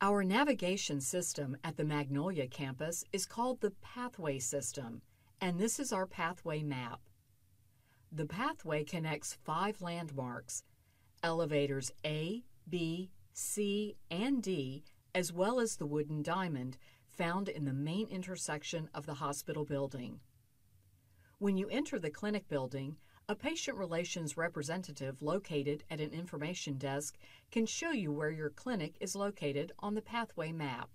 Our navigation system at the Magnolia campus is called the Pathway System, and this is our pathway map. The pathway connects five landmarks elevators A, B, C, and D, as well as the wooden diamond found in the main intersection of the hospital building. When you enter the clinic building, a patient relations representative located at an information desk can show you where your clinic is located on the pathway map.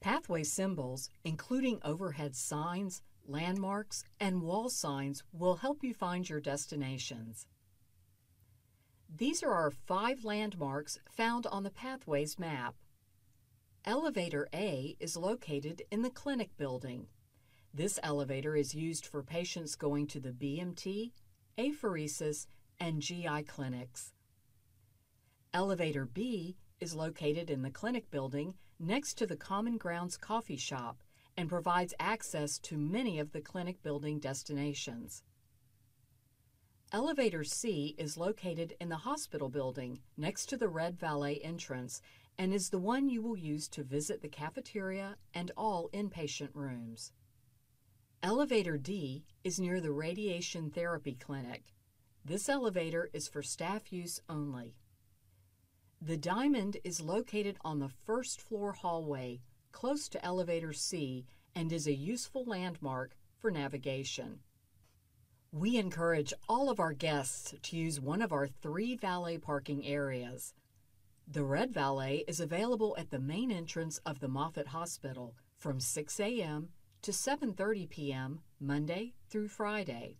Pathway symbols, including overhead signs, landmarks, and wall signs, will help you find your destinations. These are our five landmarks found on the Pathways map. Elevator A is located in the clinic building. This elevator is used for patients going to the BMT, apheresis, and GI clinics. Elevator B is located in the clinic building next to the Common Grounds coffee shop and provides access to many of the clinic building destinations. Elevator C is located in the hospital building next to the Red Valet entrance and is the one you will use to visit the cafeteria and all inpatient rooms. Elevator D is near the radiation therapy clinic. This elevator is for staff use only. The diamond is located on the first floor hallway close to elevator C and is a useful landmark for navigation. We encourage all of our guests to use one of our three valet parking areas. The Red Valet is available at the main entrance of the Moffitt Hospital from 6 a.m. to 7:30 p.m. Monday through Friday.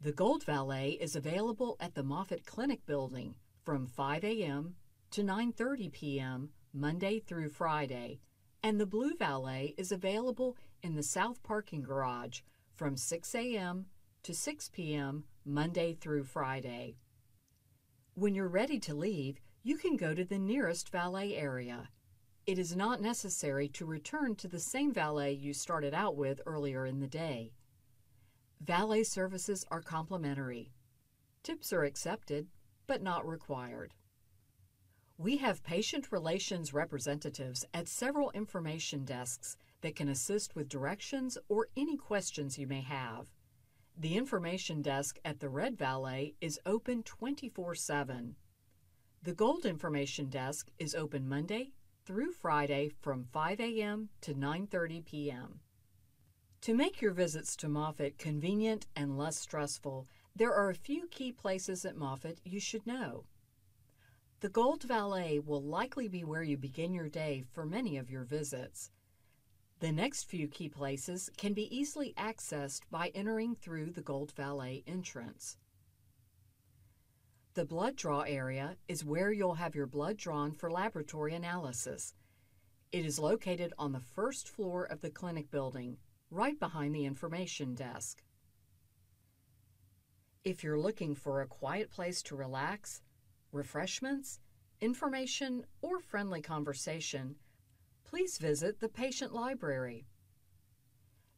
The Gold Valet is available at the Moffitt Clinic building from 5 a.m. to 9:30 p.m. Monday through Friday, and the Blue Valet is available in the South Parking Garage from 6 a.m. to 6 p.m. Monday through Friday. When you're ready to leave, you can go to the nearest valet area. It is not necessary to return to the same valet you started out with earlier in the day. Valet services are complimentary. Tips are accepted, but not required. We have patient relations representatives at several information desks that can assist with directions or any questions you may have. The information desk at the Red Valet is open 24 7. The Gold Information Desk is open Monday through Friday from 5 a.m. to 9:30 p.m. To make your visits to Moffitt convenient and less stressful, there are a few key places at Moffitt you should know. The Gold Valet will likely be where you begin your day for many of your visits. The next few key places can be easily accessed by entering through the Gold Valet entrance. The blood draw area is where you'll have your blood drawn for laboratory analysis. It is located on the first floor of the clinic building, right behind the information desk. If you're looking for a quiet place to relax, refreshments, information, or friendly conversation, please visit the Patient Library.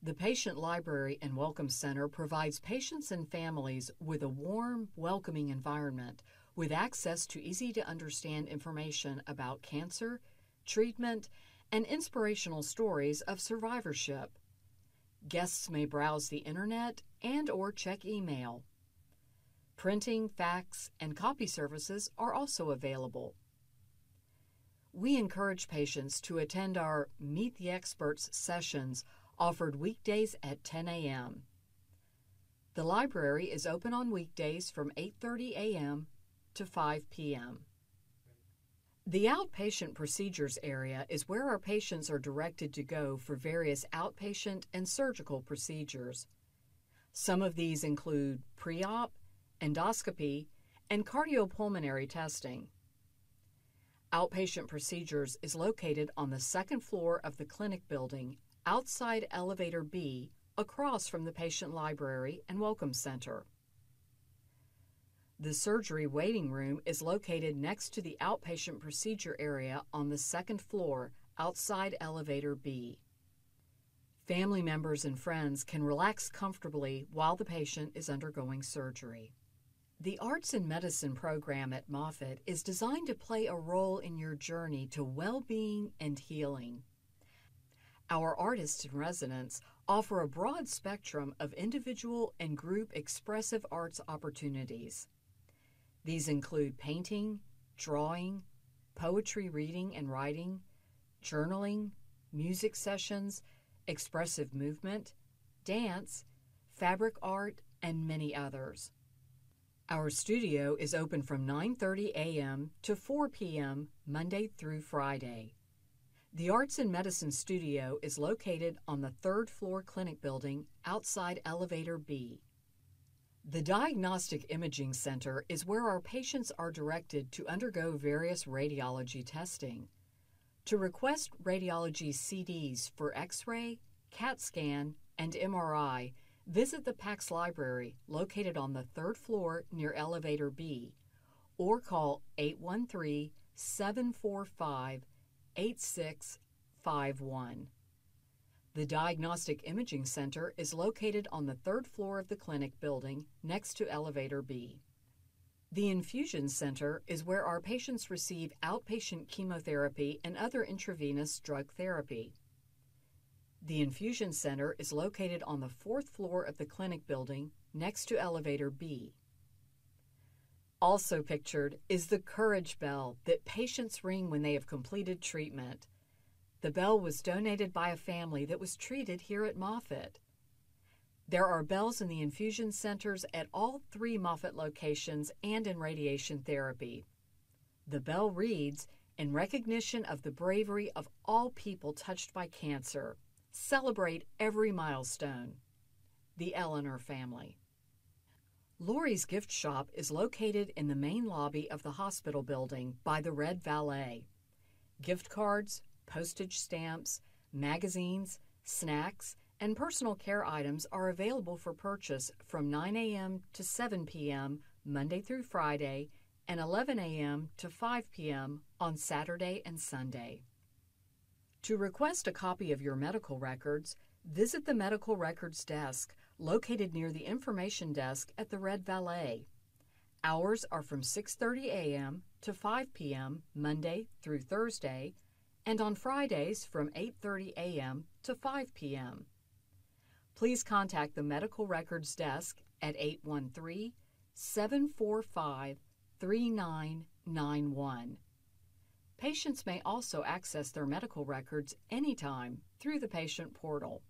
The Patient Library and Welcome Center provides patients and families with a warm, welcoming environment with access to easy to understand information about cancer, treatment, and inspirational stories of survivorship. Guests may browse the internet and or check email. Printing, fax, and copy services are also available. We encourage patients to attend our Meet the Experts sessions offered weekdays at 10 a.m. The library is open on weekdays from 8:30 a.m. to 5 p.m. The outpatient procedures area is where our patients are directed to go for various outpatient and surgical procedures. Some of these include pre-op, endoscopy, and cardiopulmonary testing. Outpatient Procedures is located on the second floor of the clinic building outside Elevator B across from the Patient Library and Welcome Center. The surgery waiting room is located next to the outpatient procedure area on the second floor outside Elevator B. Family members and friends can relax comfortably while the patient is undergoing surgery. The Arts and Medicine program at Moffitt is designed to play a role in your journey to well being and healing. Our artists in residence offer a broad spectrum of individual and group expressive arts opportunities. These include painting, drawing, poetry reading and writing, journaling, music sessions, expressive movement, dance, fabric art, and many others. Our studio is open from 9:30 a.m. to 4 p.m. Monday through Friday. The Arts and Medicine studio is located on the 3rd floor clinic building outside elevator B. The Diagnostic Imaging Center is where our patients are directed to undergo various radiology testing. To request radiology CDs for X ray, CAT scan, and MRI, visit the PACS Library located on the third floor near Elevator B or call 813 745 8651. The Diagnostic Imaging Center is located on the third floor of the clinic building next to Elevator B. The Infusion Center is where our patients receive outpatient chemotherapy and other intravenous drug therapy. The Infusion Center is located on the fourth floor of the clinic building next to Elevator B. Also pictured is the Courage Bell that patients ring when they have completed treatment. The bell was donated by a family that was treated here at Moffitt. There are bells in the infusion centers at all three Moffitt locations and in radiation therapy. The bell reads, in recognition of the bravery of all people touched by cancer, celebrate every milestone. The Eleanor family. Lori's gift shop is located in the main lobby of the hospital building by the Red Valet. Gift cards, postage stamps, magazines, snacks, and personal care items are available for purchase from 9 a.m. to 7 p.m. Monday through Friday and 11 a.m. to 5 p.m. on Saturday and Sunday. To request a copy of your medical records, visit the medical records desk located near the information desk at the Red Valet. Hours are from 6:30 a.m. to 5 p.m. Monday through Thursday and on Fridays from 8:30 a.m. to 5 p.m. Please contact the Medical Records Desk at 813 745 3991. Patients may also access their medical records anytime through the patient portal.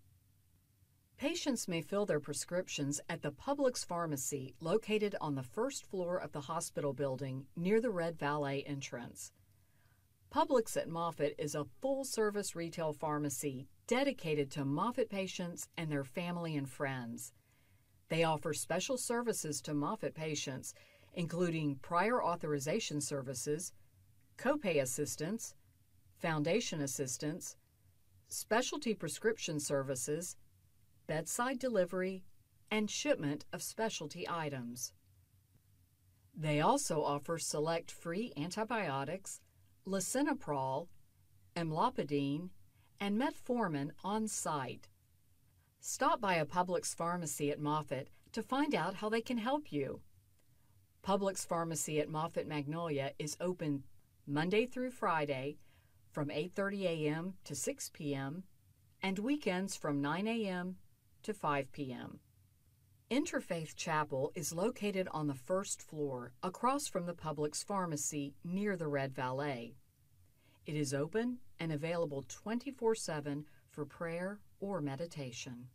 Patients may fill their prescriptions at the Publix Pharmacy located on the first floor of the hospital building near the Red Valet entrance. Publix at Moffitt is a full service retail pharmacy dedicated to Moffitt patients and their family and friends. They offer special services to Moffitt patients, including prior authorization services, copay assistance, foundation assistance, specialty prescription services, bedside delivery, and shipment of specialty items. They also offer select free antibiotics lisinopril, amlodipine, and metformin on site. Stop by a Publix pharmacy at Moffitt to find out how they can help you. Publix Pharmacy at Moffitt Magnolia is open Monday through Friday from 8:30 a.m. to 6 p.m. and weekends from 9 a.m. to 5 p.m. Interfaith Chapel is located on the first floor across from the Publix Pharmacy near the Red Valet. It is open and available 24 7 for prayer or meditation.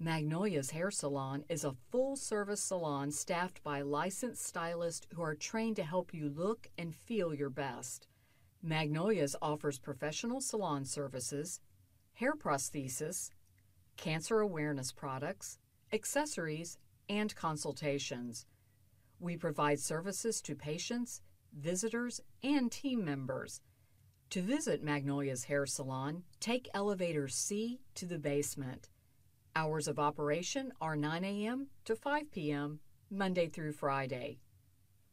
Magnolia's Hair Salon is a full service salon staffed by licensed stylists who are trained to help you look and feel your best. Magnolia's offers professional salon services, hair prosthesis, cancer awareness products, accessories, and consultations. We provide services to patients, visitors, and team members. To visit Magnolia's Hair Salon, take elevator C to the basement. Hours of operation are 9 a.m. to 5 p.m., Monday through Friday.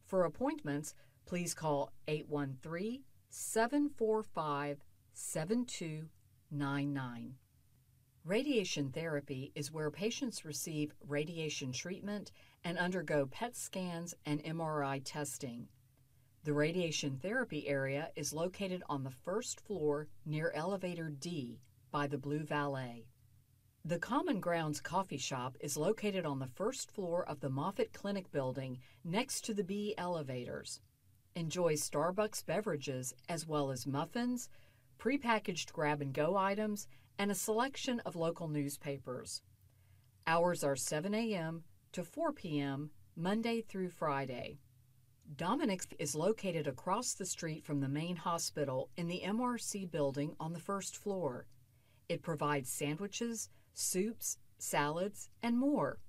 For appointments, please call 813 745 7299. Radiation therapy is where patients receive radiation treatment and undergo PET scans and MRI testing. The radiation therapy area is located on the first floor near elevator D by the Blue Valet. The Common Grounds Coffee Shop is located on the first floor of the Moffitt Clinic building next to the B elevators. Enjoy Starbucks beverages as well as muffins, prepackaged grab and go items, and a selection of local newspapers. Hours are 7 a.m. to 4 p.m. Monday through Friday. Dominic's is located across the street from the main hospital in the MRC building on the first floor. It provides sandwiches, soups, salads, and more.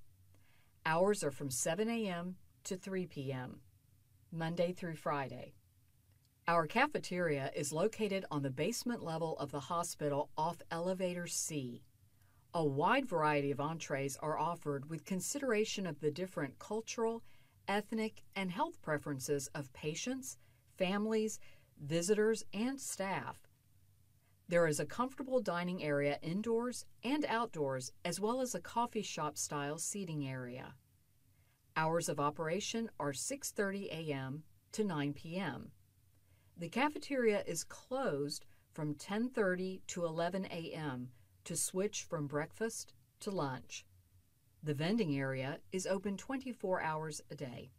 Hours are from 7 a.m. to 3 p.m., Monday through Friday. Our cafeteria is located on the basement level of the hospital off Elevator C. A wide variety of entrees are offered with consideration of the different cultural, ethnic, and health preferences of patients, families, visitors, and staff. There is a comfortable dining area indoors and outdoors, as well as a coffee shop style seating area. Hours of operation are 6:30 a.m. to 9 p.m. The cafeteria is closed from 10:30 to 11 a.m. to switch from breakfast to lunch. The vending area is open 24 hours a day.